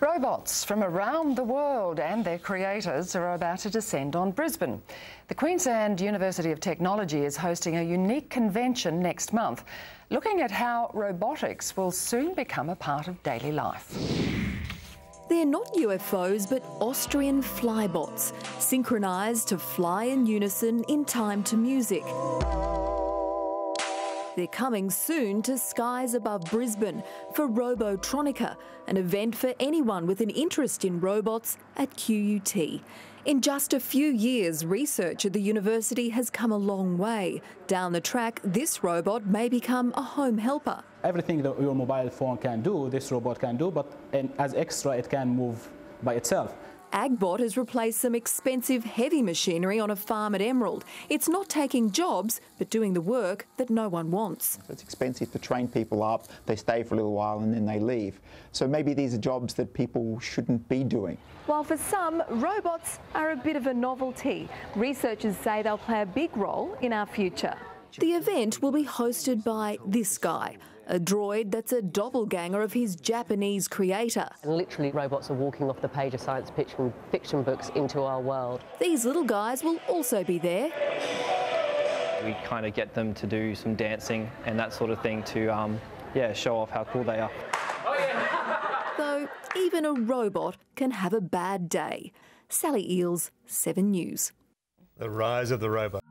Robots from around the world and their creators are about to descend on Brisbane. The Queensland University of Technology is hosting a unique convention next month, looking at how robotics will soon become a part of daily life. They're not UFOs, but Austrian flybots, synchronised to fly in unison in time to music. They're coming soon to skies above Brisbane for Robotronica, an event for anyone with an interest in robots at QUT. In just a few years, research at the university has come a long way. Down the track, this robot may become a home helper. Everything that your mobile phone can do, this robot can do, but as extra, it can move by itself. Agbot has replaced some expensive heavy machinery on a farm at Emerald. It's not taking jobs, but doing the work that no one wants. It's expensive to train people up, they stay for a little while and then they leave. So maybe these are jobs that people shouldn't be doing. While for some, robots are a bit of a novelty. Researchers say they'll play a big role in our future. The event will be hosted by this guy, a droid that's a doppelganger of his Japanese creator. And literally, robots are walking off the page of science fiction, fiction books into our world. These little guys will also be there. We kind of get them to do some dancing and that sort of thing to, um, yeah, show off how cool they are. Though even a robot can have a bad day. Sally Eeles, 7 News. The rise of the robot.